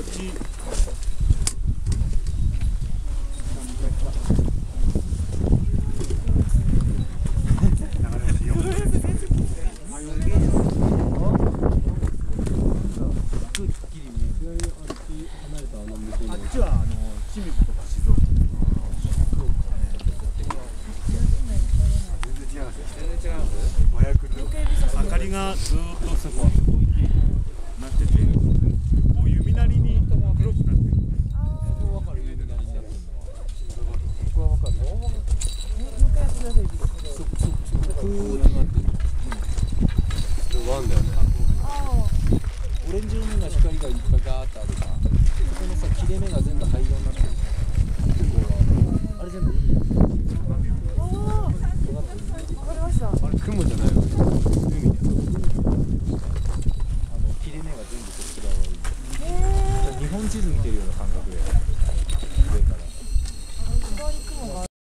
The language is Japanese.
こっち。明かりがずーっとそこ。なっててこう弓なりに黒くなってるオレンジ色の光がいっぱいガーッとあるからそこのさ切れ目が全部灰色になってるあれ全部海あれ雲じゃないよ海だよあの切れ目が全部こっち側が海日本地図見てるような感覚で。